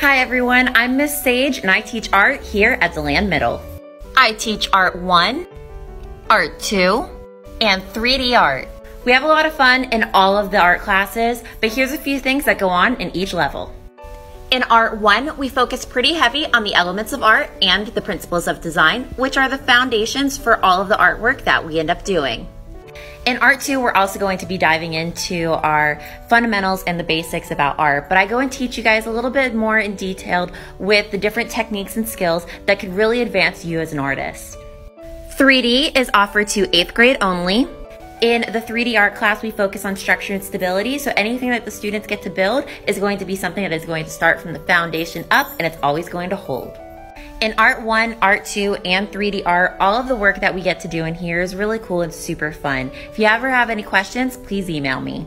Hi everyone, I'm Miss Sage and I teach art here at DeLand Middle. I teach Art 1, Art 2, and 3D art. We have a lot of fun in all of the art classes, but here's a few things that go on in each level. In Art 1, we focus pretty heavy on the elements of art and the principles of design, which are the foundations for all of the artwork that we end up doing. In Art 2, we're also going to be diving into our fundamentals and the basics about art, but I go and teach you guys a little bit more in detail with the different techniques and skills that could really advance you as an artist. 3D is offered to 8th grade only. In the 3D art class, we focus on structure and stability. So anything that the students get to build is going to be something that is going to start from the foundation up and it's always going to hold. In Art 1, Art 2, and 3D art, all of the work that we get to do in here is really cool and super fun. If you ever have any questions, please email me.